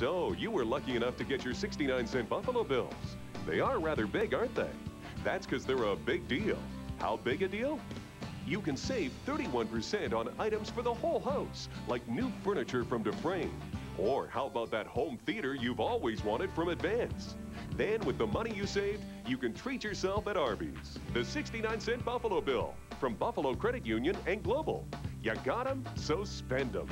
So, you were lucky enough to get your 69 cent Buffalo Bills. They are rather big, aren't they? That's because they're a big deal. How big a deal? You can save 31% on items for the whole house, like new furniture from Dufresne. Or how about that home theater you've always wanted from Advance? Then, with the money you saved, you can treat yourself at Arby's. The 69 cent Buffalo Bill from Buffalo Credit Union and Global. You got 'em, so spend 'em.